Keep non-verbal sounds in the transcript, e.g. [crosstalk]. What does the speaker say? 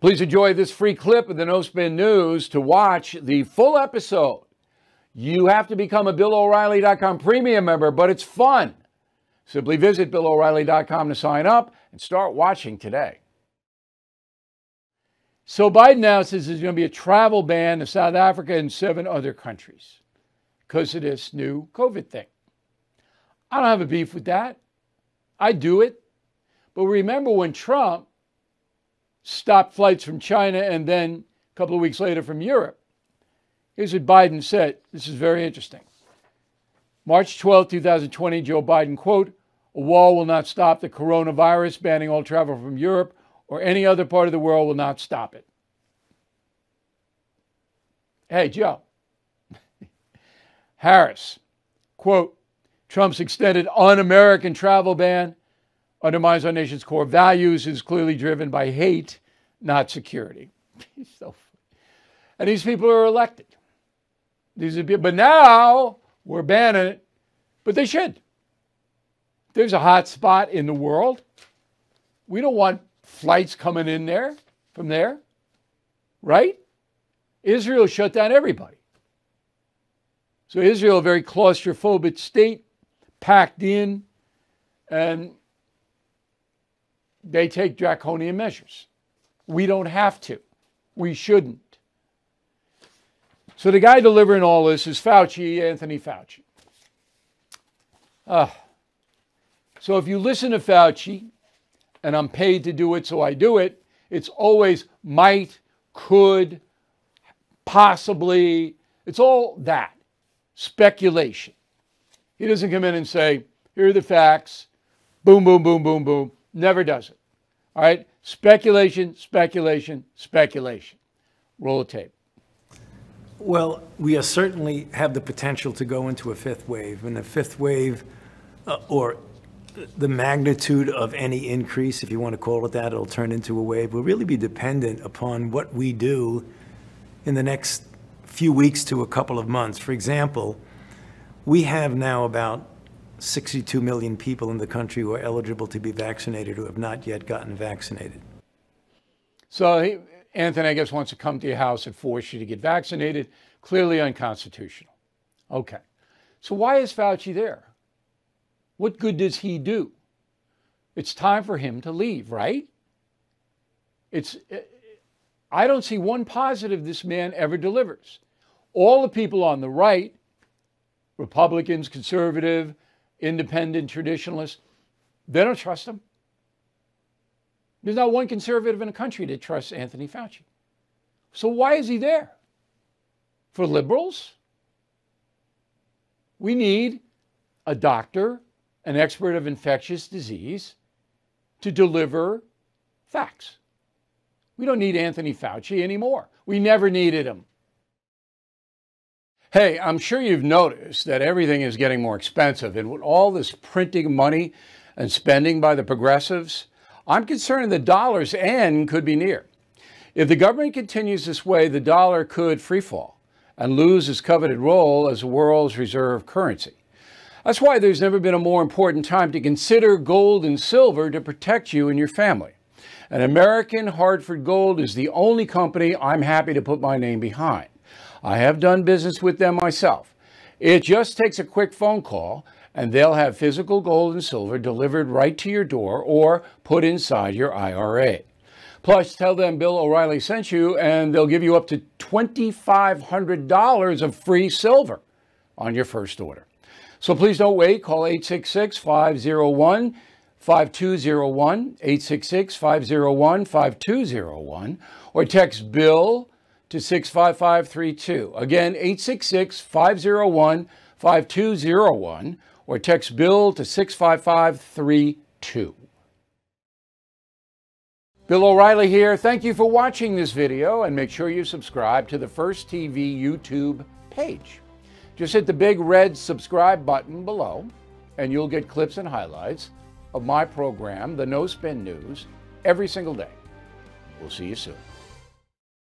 Please enjoy this free clip of the No Spin News. To watch the full episode, you have to become a BillO'Reilly.com premium member, but it's fun. Simply visit BillO'Reilly.com to sign up and start watching today. So Biden announces there's going to be a travel ban to South Africa and seven other countries because of this new COVID thing. I don't have a beef with that. I do it. But remember when Trump stopped flights from China and then a couple of weeks later from Europe? Here's what Biden said. This is very interesting. March 12, 2020, Joe Biden, quote, a wall will not stop the coronavirus, banning all travel from Europe or any other part of the world will not stop it. Hey, Joe. [laughs] Harris, quote, Trump's extended un American travel ban undermines our nation's core values, is clearly driven by hate, not security. [laughs] so and these people are elected. These are but now we're banning it, but they should. There's a hot spot in the world. We don't want flights coming in there from there, right? Israel shut down everybody. So Israel, a very claustrophobic state, packed in, and they take draconian measures. We don't have to. We shouldn't. So the guy delivering all this is Fauci, Anthony Fauci. Uh, so if you listen to Fauci, and I'm paid to do it, so I do it, it's always might, could, possibly. It's all that speculation. He doesn't come in and say, here are the facts, boom, boom, boom, boom, boom. Never does it. All right? Speculation, speculation, speculation. Roll a tape. Well, we certainly have the potential to go into a fifth wave, and the fifth wave, uh, or the magnitude of any increase, if you want to call it that, it'll turn into a wave, will really be dependent upon what we do in the next few weeks to a couple of months. For example, we have now about 62 million people in the country who are eligible to be vaccinated who have not yet gotten vaccinated. So Anthony, I guess, wants to come to your house and force you to get vaccinated. Clearly unconstitutional. Okay. So why is Fauci there? What good does he do? It's time for him to leave, right? It's I don't see one positive this man ever delivers. All the people on the right, Republicans, conservative, independent, traditionalists, they don't trust him. There's not one conservative in the country that trusts Anthony Fauci. So why is he there? For liberals? We need a doctor, an expert of infectious disease, to deliver facts. We don't need Anthony Fauci anymore. We never needed him. Hey, I'm sure you've noticed that everything is getting more expensive. And with all this printing money and spending by the progressives, I'm concerned the dollar's end could be near. If the government continues this way, the dollar could freefall and lose its coveted role as the world's reserve currency. That's why there's never been a more important time to consider gold and silver to protect you and your family. And American Hartford Gold is the only company I'm happy to put my name behind. I have done business with them myself. It just takes a quick phone call and they'll have physical gold and silver delivered right to your door or put inside your IRA. Plus, tell them Bill O'Reilly sent you and they'll give you up to $2,500 of free silver on your first order. So please don't wait. Call 866 501 5201, 866 501 5201, or text Bill to 65532. Again, 866 501 5201, or text Bill to 65532. Bill O'Reilly here. Thank you for watching this video and make sure you subscribe to the First TV YouTube page. Just hit the big red subscribe button below and you'll get clips and highlights of my program, The No Spin News, every single day. We'll see you soon.